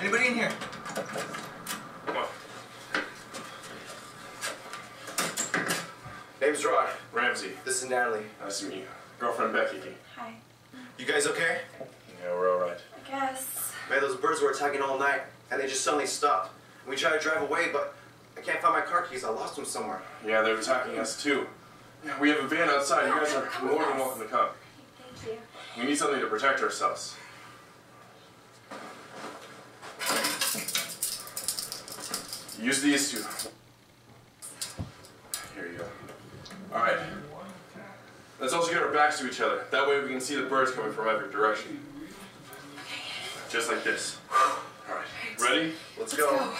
in here. Come on. Name's Rod. Ramsey. This is Natalie. Nice to meet you. Girlfriend Becky. Hi. You guys okay? Yeah, we're all right. I guess. Man, those birds were attacking all night, and they just suddenly stopped. We tried to drive away, but I can't find my car keys. I lost them somewhere. Yeah, they're attacking us too. Yeah, we have a van outside. You guys are more than welcome to come. Thank you. We need something to protect ourselves. Use these two. Here you go. All right. Let's also get our backs to each other. That way we can see the birds coming from every direction. Just like this. All right. Ready? Let's, Let's go.